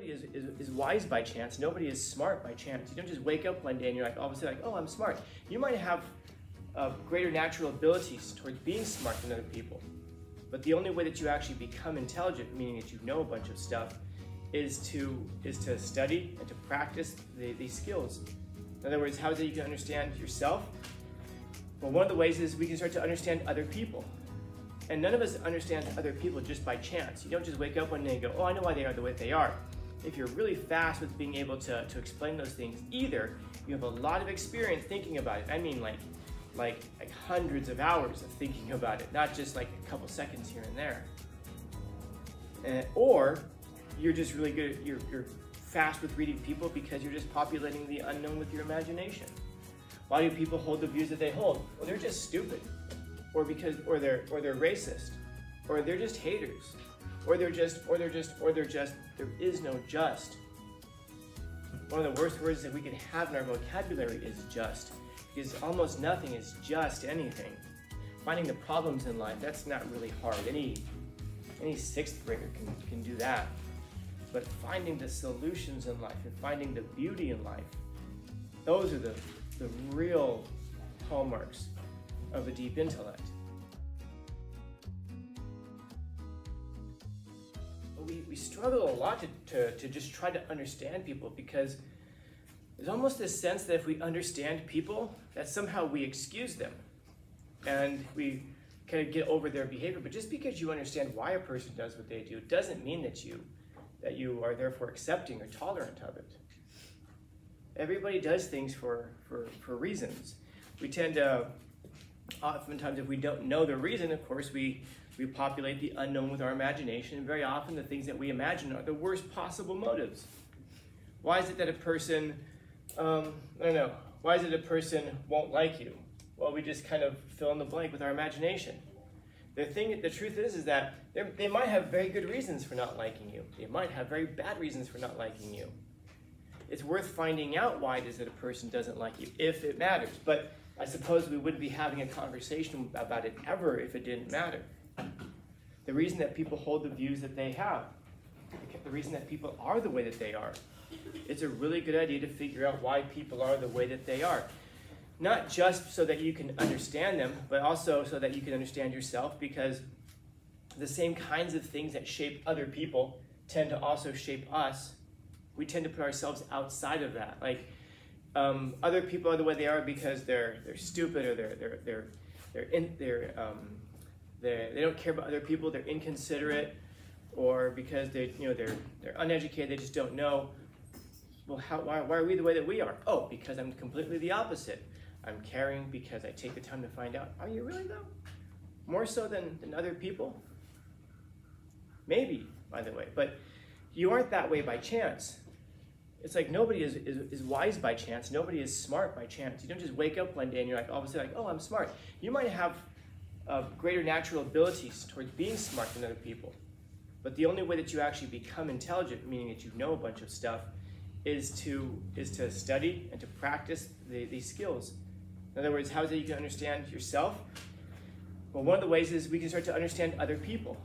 nobody is, is, is wise by chance. Nobody is smart by chance. You don't just wake up one day and you're like, all of a sudden, like, oh, I'm smart. You might have uh, greater natural abilities towards being smart than other people. But the only way that you actually become intelligent, meaning that you know a bunch of stuff, is to is to study and to practice the, these skills. In other words, how is it you can understand yourself? Well, one of the ways is we can start to understand other people. And none of us understands other people just by chance. You don't just wake up one day and go, oh, I know why they are the way they are. If you're really fast with being able to, to explain those things, either you have a lot of experience thinking about it. I mean like, like, like hundreds of hours of thinking about it, not just like a couple seconds here and there. And, or you're just really good, you're, you're fast with reading people because you're just populating the unknown with your imagination. Why do people hold the views that they hold? Well, they're just stupid or because or they're or they're racist or they're just haters or they're just or they're just or they're just there is no just. One of the worst words that we can have in our vocabulary is just because almost nothing is just anything. Finding the problems in life that's not really hard. Any any sixth grader can, can do that. But finding the solutions in life and finding the beauty in life those are the the real hallmarks of a deep intellect. We, we struggle a lot to, to, to just try to understand people because there's almost this sense that if we understand people, that somehow we excuse them and we kind of get over their behavior. But just because you understand why a person does what they do doesn't mean that you that you are therefore accepting or tolerant of it. Everybody does things for, for, for reasons. We tend to oftentimes if we don't know the reason, of course, we, we populate the unknown with our imagination. And very often the things that we imagine are the worst possible motives. Why is it that a person, um, I don't know, why is it a person won't like you? Well, we just kind of fill in the blank with our imagination. The thing, the truth is, is that they might have very good reasons for not liking you. They might have very bad reasons for not liking you. It's worth finding out why it is that a person doesn't like you, if it matters. But I suppose we wouldn't be having a conversation about it ever if it didn't matter. The reason that people hold the views that they have, the reason that people are the way that they are, it's a really good idea to figure out why people are the way that they are. Not just so that you can understand them, but also so that you can understand yourself because the same kinds of things that shape other people tend to also shape us. We tend to put ourselves outside of that. Like, um, other people are the way they are because they're they're stupid or they're they're they're they're in, they're um, they they don't care about other people. They're inconsiderate, or because they you know they're they're uneducated. They just don't know. Well, how why why are we the way that we are? Oh, because I'm completely the opposite. I'm caring because I take the time to find out. Are you really though? More so than than other people? Maybe, by the way, but you aren't that way by chance it's like nobody is, is, is wise by chance. Nobody is smart by chance. You don't just wake up one day and you're like, all of a sudden, like, oh, I'm smart. You might have uh, greater natural abilities towards being smart than other people. But the only way that you actually become intelligent, meaning that you know a bunch of stuff, is to is to study and to practice the, these skills. In other words, how is it you can understand yourself? Well, one of the ways is we can start to understand other people.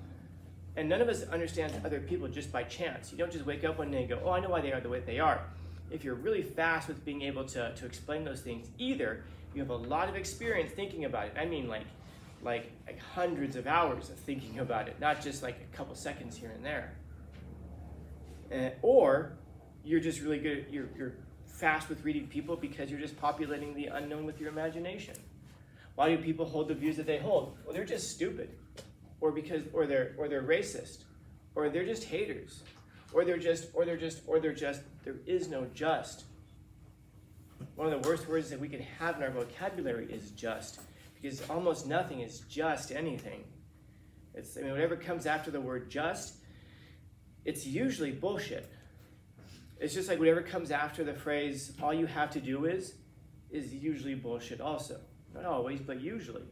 And none of us understands other people just by chance. You don't just wake up one day and go, oh, I know why they are the way they are. If you're really fast with being able to, to explain those things, either you have a lot of experience thinking about it. I mean like, like, like hundreds of hours of thinking about it, not just like a couple seconds here and there. And, or you're just really good, you're, you're fast with reading people because you're just populating the unknown with your imagination. Why do people hold the views that they hold? Well, they're just stupid or because or they're or they're racist or they're just haters or they're just or they're just or they're just there is no just one of the worst words that we can have in our vocabulary is just because almost nothing is just anything it's i mean whatever comes after the word just it's usually bullshit it's just like whatever comes after the phrase all you have to do is is usually bullshit also not always but usually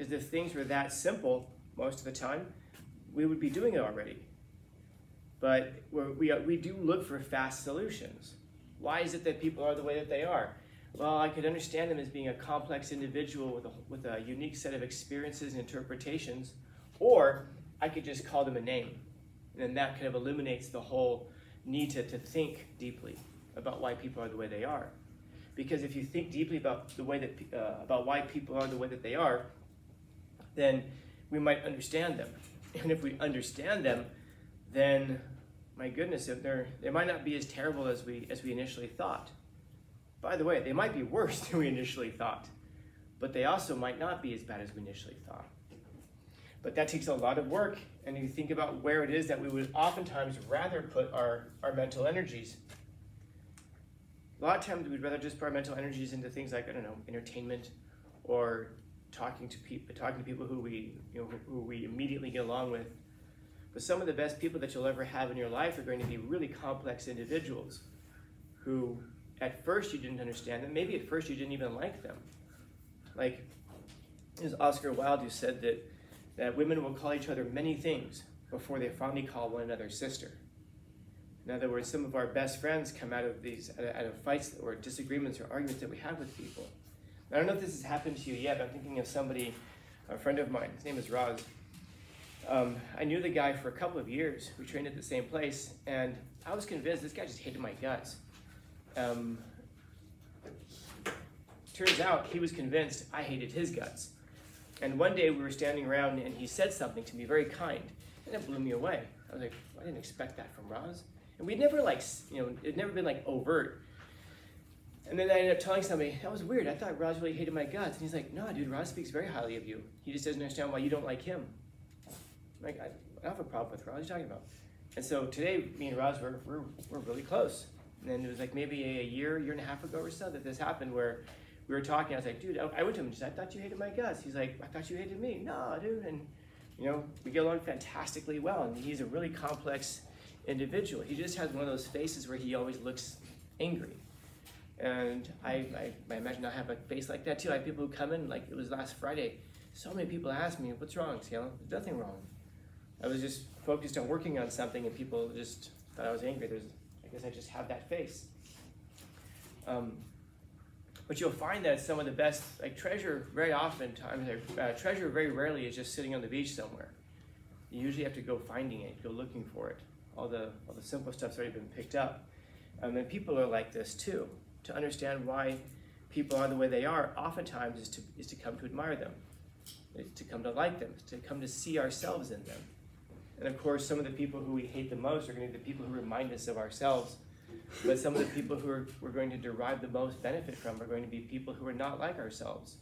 because if things were that simple most of the time, we would be doing it already. But we, we do look for fast solutions. Why is it that people are the way that they are? Well, I could understand them as being a complex individual with a, with a unique set of experiences and interpretations, or I could just call them a name. And then that kind of eliminates the whole need to, to think deeply about why people are the way they are. Because if you think deeply about the way that uh, about why people are the way that they are, then we might understand them. And if we understand them, then my goodness, if they're they might not be as terrible as we as we initially thought. By the way, they might be worse than we initially thought, but they also might not be as bad as we initially thought. But that takes a lot of work, and if you think about where it is that we would oftentimes rather put our, our mental energies. A lot of times we'd rather just put our mental energies into things like, I don't know, entertainment or talking to people talking to people who we you know who we immediately get along with. But some of the best people that you'll ever have in your life are going to be really complex individuals who at first you didn't understand them, maybe at first you didn't even like them. Like it was Oscar Wilde who said that that women will call each other many things before they finally call one another sister. In other words, some of our best friends come out of these out of fights or disagreements or arguments that we have with people. I don't know if this has happened to you yet, but I'm thinking of somebody, a friend of mine. His name is Roz. Um, I knew the guy for a couple of years. We trained at the same place, and I was convinced this guy just hated my guts. Um, turns out he was convinced I hated his guts. And one day we were standing around, and he said something to me very kind, and it blew me away. I was like, I didn't expect that from Roz. And we'd never like, you know, it'd never been like overt. And then I ended up telling somebody, that was weird. I thought Roz really hated my guts. And he's like, no, dude, Roz speaks very highly of you. He just doesn't understand why you don't like him. I'm like, I, have a problem with Roz. What are you talking about? And so today, me and Roz were, we're, we're really close. And it was like maybe a year, year and a half ago or so that this happened where we were talking. I was like, dude, I went to him and said, I thought you hated my guts. He's like, I thought you hated me. No, dude. And, you know, we get along fantastically well. And he's a really complex individual. He just has one of those faces where he always looks angry. And I, I, I, imagine I have a face like that too. I have people who come in, like it was last Friday. So many people ask me, what's wrong, Cielo? There's nothing wrong. I was just focused on working on something and people just thought I was angry. There's, Guess I just have that face. Um, but you'll find that some of the best, like treasure very often times, uh, treasure very rarely is just sitting on the beach somewhere. You usually have to go finding it, go looking for it. All the, all the simple stuff's already been picked up. Um, and people are like this too to understand why people are the way they are, oftentimes is to, is to come to admire them, to come to like them, to come to see ourselves in them. And of course, some of the people who we hate the most are going to be the people who remind us of ourselves. But some of the people who are, we're going to derive the most benefit from are going to be people who are not like ourselves.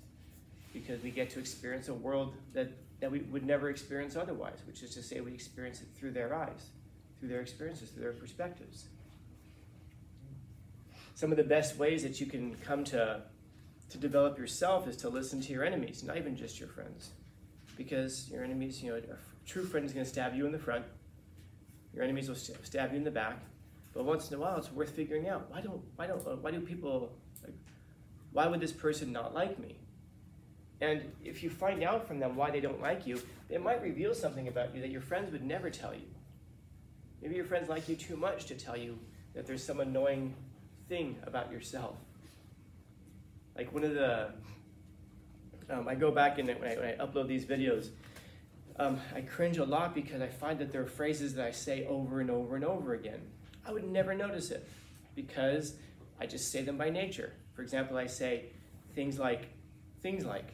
Because we get to experience a world that, that we would never experience otherwise, which is to say, we experience it through their eyes, through their experiences, through their perspectives some of the best ways that you can come to, to develop yourself is to listen to your enemies, not even just your friends. Because your enemies, you know, true friend is going to stab you in the front, your enemies will stab you in the back. But once in a while, it's worth figuring out why don't why don't why do people like, why would this person not like me? And if you find out from them why they don't like you, it might reveal something about you that your friends would never tell you. Maybe your friends like you too much to tell you that there's some annoying thing about yourself. Like one of the, um, I go back and when I, when I upload these videos, um, I cringe a lot because I find that there are phrases that I say over and over and over again. I would never notice it because I just say them by nature. For example, I say things like, things like,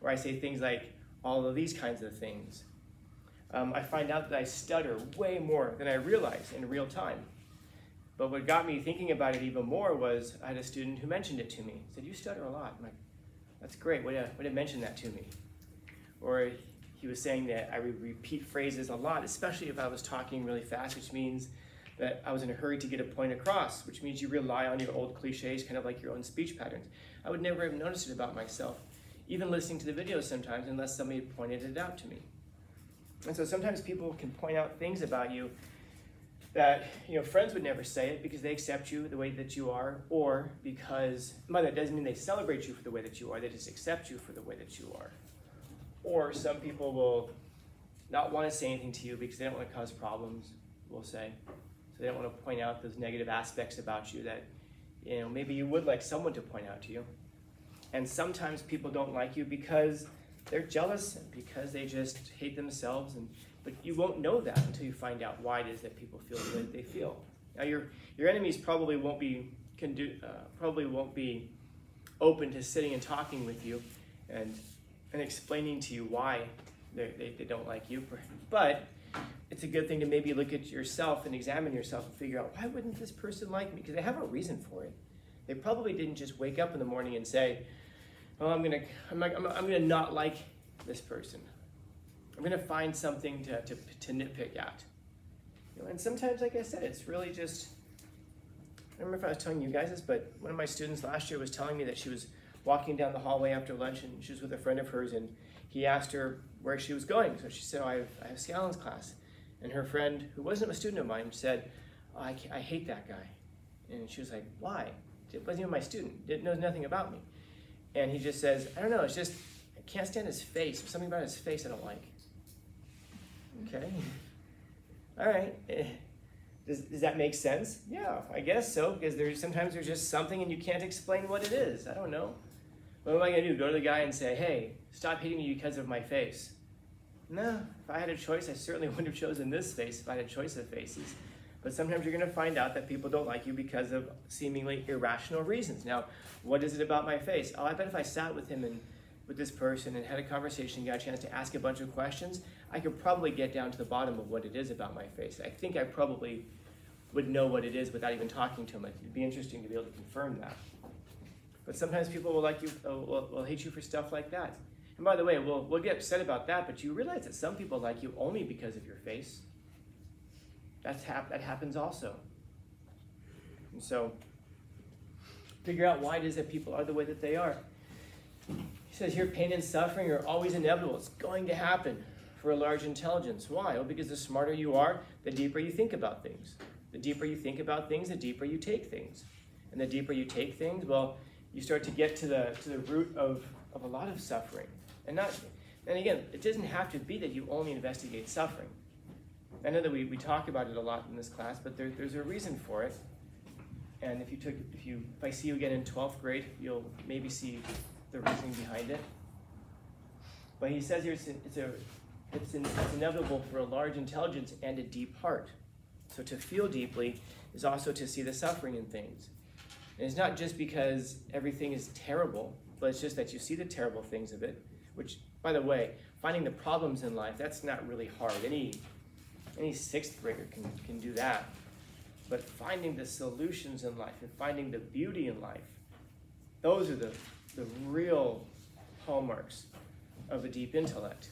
or I say things like, all of these kinds of things. Um, I find out that I stutter way more than I realize in real time. But what got me thinking about it even more was I had a student who mentioned it to me. He said, you stutter a lot. I'm like, that's great. Way to, way to mention that to me. Or he was saying that I would repeat phrases a lot, especially if I was talking really fast, which means that I was in a hurry to get a point across, which means you rely on your old cliches, kind of like your own speech patterns. I would never have noticed it about myself, even listening to the videos sometimes, unless somebody pointed it out to me. And so sometimes people can point out things about you that you know friends would never say it because they accept you the way that you are or because by that doesn't mean they celebrate you for the way that you are they just accept you for the way that you are or some people will not want to say anything to you because they don't want to cause problems we'll say so they don't want to point out those negative aspects about you that you know maybe you would like someone to point out to you and sometimes people don't like you because they're jealous and because they just hate themselves and but you won't know that until you find out why it is that people feel the way they feel. Now, your, your enemies probably won't be, can do, uh, probably won't be open to sitting and talking with you and, and explaining to you why they, they don't like you. But it's a good thing to maybe look at yourself and examine yourself and figure out why wouldn't this person like me? Because they have a reason for it. They probably didn't just wake up in the morning and say, "Well, I'm gonna, I'm, not, I'm, I'm gonna not like this person. I'm gonna find something to, to, to nitpick at." You know, and sometimes, like I said, it's really just. I don't remember if I was telling you guys this, but one of my students last year was telling me that she was walking down the hallway after lunch and she was with a friend of hers and he asked her where she was going. So she said, oh, I have, I have Scanlan's class. And her friend, who wasn't a student of mine, said, oh, I, I hate that guy. And she was like, why? It wasn't even my student. It knows nothing about me. And he just says, I don't know, it's just, I can't stand his face. There's something about his face I don't like. Okay. All right. Does, does that make sense? Yeah, I guess so, because there's sometimes there's just something and you can't explain what it is. I don't know. What am I to do? Go to the guy and say, hey, stop hitting me because of my face? No, if I had a choice, I certainly wouldn't have chosen this face if I had a choice of faces. But sometimes you're going to find out that people don't like you because of seemingly irrational reasons. Now, what is it about my face? Oh, I bet if I sat with him and with this person and had a conversation, got a chance to ask a bunch of questions, I could probably get down to the bottom of what it is about my face. I think I probably would know what it is without even talking to him. It'd be interesting to be able to confirm that. But sometimes people will like you, uh, will, will hate you for stuff like that. And by the way, we'll, we'll get upset about that, but you realize that some people like you only because of your face. That's hap- that happens also. And so, figure out why it is that people are the way that they are. He says here, pain and suffering are always inevitable. It's going to happen for a large intelligence. Why? Well, because the smarter you are, the deeper you think about things. The deeper you think about things, the deeper you take things. And the deeper you take things, well, you start to get to the, to the root of, of a lot of suffering. And not, and again, it doesn't have to be that you only investigate suffering. I know that we, we talk about it a lot in this class, but there, there's a reason for it. And if you took, if you, if I see you again in 12th grade, you'll maybe see the reasoning behind it. But he says here it's, it's, a, it's, in, it's inevitable for a large intelligence and a deep heart. So to feel deeply is also to see the suffering in things. And it's not just because everything is terrible, but it's just that you see the terrible things of it, which, by the way, finding the problems in life, that's not really hard. Any, any sixth grader can, can do that. But finding the solutions in life and finding the beauty in life, those are the, the real hallmarks of a deep intellect.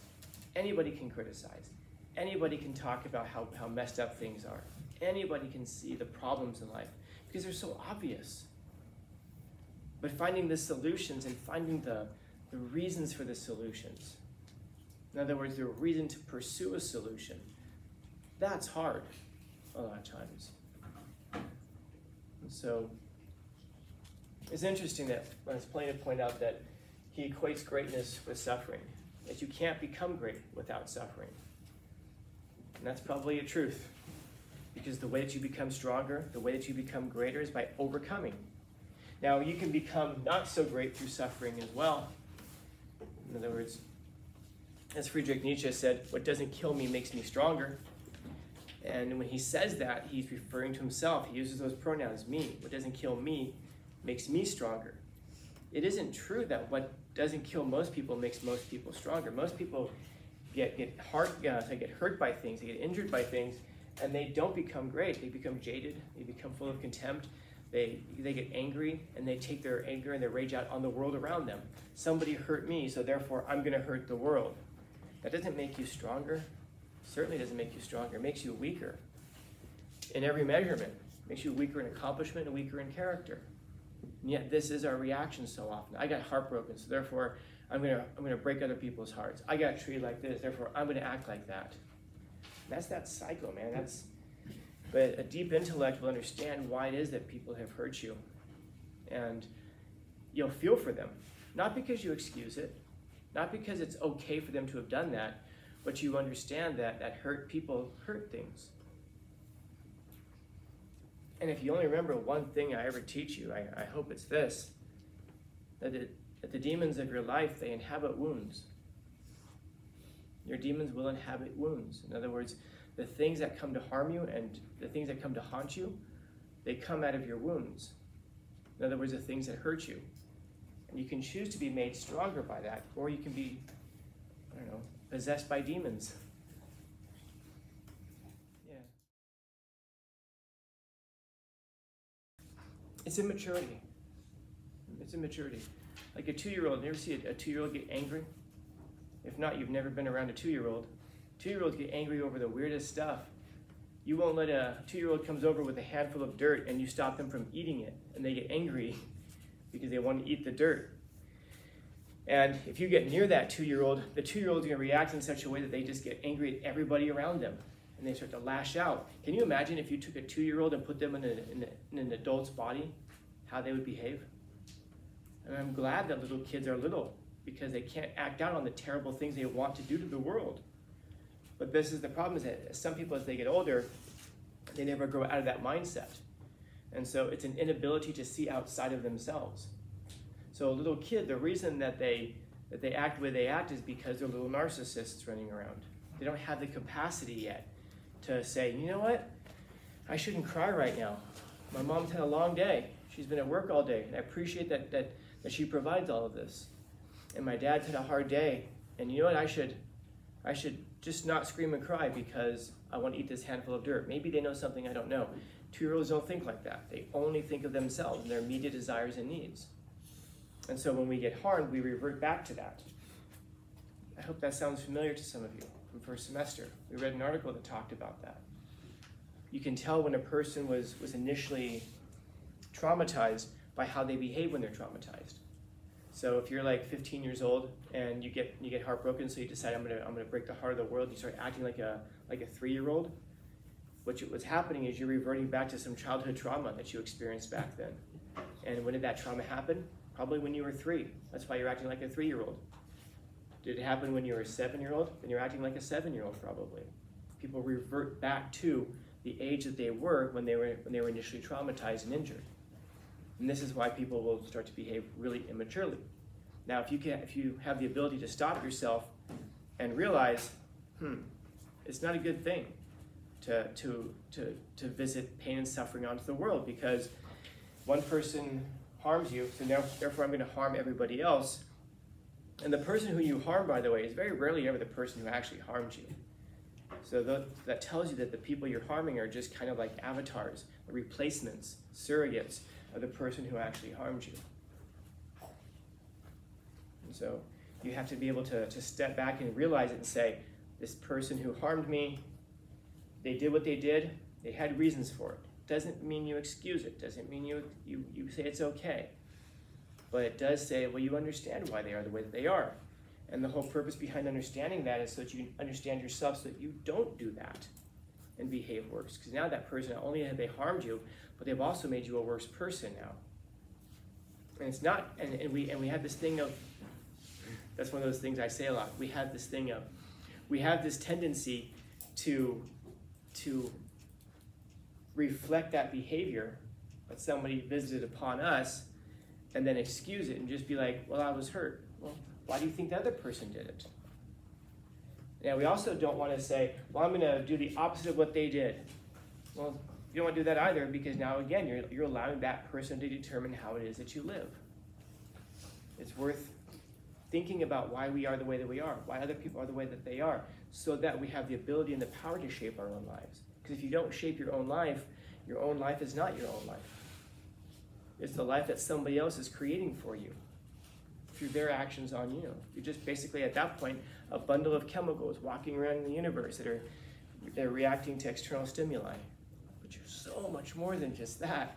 Anybody can criticize. Anybody can talk about how, how messed up things are. Anybody can see the problems in life because they're so obvious. But finding the solutions and finding the, the reasons for the solutions. In other words, the reason to pursue a solution. That's hard a lot of times. And so it's interesting that when I was to point out that he equates greatness with suffering, that you can't become great without suffering. And that's probably a truth. Because the way that you become stronger, the way that you become greater is by overcoming now, you can become not so great through suffering as well. In other words, as Friedrich Nietzsche said, what doesn't kill me makes me stronger. And when he says that, he's referring to himself. He uses those pronouns, me. What doesn't kill me makes me stronger. It isn't true that what doesn't kill most people makes most people stronger. Most people get, get, heart, uh, they get hurt by things, they get injured by things, and they don't become great. They become jaded, they become full of contempt, they, they get angry and they take their anger and their rage out on the world around them. Somebody hurt me, so therefore I'm going to hurt the world. That doesn't make you stronger. Certainly doesn't make you stronger. It makes you weaker in every measurement. It makes you weaker in accomplishment and weaker in character. And yet this is our reaction so often. I got heartbroken, so therefore I'm gonna I'm gonna break other people's hearts. I got treated like this, therefore I'm gonna act like that. And that's that cycle, man. That's but a deep intellect will understand why it is that people have hurt you. And you'll feel for them. Not because you excuse it, not because it's okay for them to have done that, but you understand that that hurt people hurt things. And if you only remember one thing I ever teach you, I, I hope it's this that, it, that the demons of your life, they inhabit wounds. Your demons will inhabit wounds. In other words, the things that come to harm you and the things that come to haunt you, they come out of your wounds. In other words, the things that hurt you. And you can choose to be made stronger by that, or you can be, I don't know, possessed by demons. Yeah. It's immaturity. It's immaturity. Like a two year old, you ever see a, a two year old get angry? If not, you've never been around a two year old. Two year olds get angry over the weirdest stuff. You won't let a two year old comes over with a handful of dirt and you stop them from eating it, and they get angry because they want to eat the dirt. And if you get near that two year old, the two year old is going to react in such a way that they just get angry at everybody around them and they start to lash out. Can you imagine if you took a two year old and put them in, a, in, a, in an adult's body, how they would behave? And I'm glad that little kids are little because they can't act out on the terrible things they want to do to the world. But this is the problem is that some people, as they get older, they never grow out of that mindset. And so it's an inability to see outside of themselves. So a little kid, the reason that they that they act the way they act is because they're little narcissists running around. They don't have the capacity yet to say, you know what? I shouldn't cry right now. My mom's had a long day. She's been at work all day. And I appreciate that that, that she provides all of this. And my dad's had a hard day. And you know what? I should I should just not scream and cry because I want to eat this handful of dirt. Maybe they know something I don't know. Two year olds don't think like that. They only think of themselves and their immediate desires and needs. And so when we get harmed, we revert back to that. I hope that sounds familiar to some of you from first semester. We read an article that talked about that. You can tell when a person was, was initially traumatized by how they behave when they're traumatized. So if you're like 15 years old and you get you get heartbroken, so you decide I'm gonna I'm gonna break the heart of the world, you start acting like a like a three year old. What you, what's happening is you're reverting back to some childhood trauma that you experienced back then. And when did that trauma happen? Probably when you were three. That's why you're acting like a three year old. Did it happen when you were a seven year old? Then you're acting like a seven year old probably. People revert back to the age that they were when they were when they were initially traumatized and injured. And this is why people will start to behave really immaturely. Now, if you can, if you have the ability to stop yourself and realize, hmm, it's not a good thing to to to to visit pain and suffering onto the world because one person harms you, so now, therefore I'm going to harm everybody else. And the person who you harm, by the way, is very rarely ever the person who actually harmed you. So that, that tells you that the people you're harming are just kind of like avatars, replacements, surrogates of the person who actually harmed you. And so you have to be able to, to step back and realize it and say, this person who harmed me, they did what they did, they had reasons for it. Doesn't mean you excuse it, doesn't mean you, you, you say it's okay. But it does say, well, you understand why they are the way that they are. And the whole purpose behind understanding that is so that you understand yourself so that you don't do that and behave worse. Because now that person, not only have they harmed you, but they've also made you a worse person now. And it's not, and, and we and we have this thing of, that's one of those things I say a lot. We have this thing of, we have this tendency to, to reflect that behavior that somebody visited upon us and then excuse it and just be like, well, I was hurt. Well, why do you think the other person did it? Now, we also don't want to say, well, I'm going to do the opposite of what they did. Well, you don't want to do that either because now, again, you're, you're allowing that person to determine how it is that you live. It's worth thinking about why we are the way that we are, why other people are the way that they are, so that we have the ability and the power to shape our own lives. Because if you don't shape your own life, your own life is not your own life. It's the life that somebody else is creating for you through their actions on you. You're just basically at that point a bundle of chemicals walking around in the universe that are they're reacting to external stimuli. But you're so much more than just that.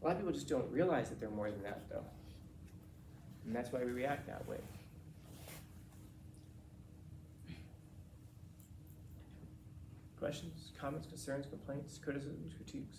A lot of people just don't realize that they're more than that though. And that's why we react that way. Questions, comments, concerns, complaints, criticisms, critiques?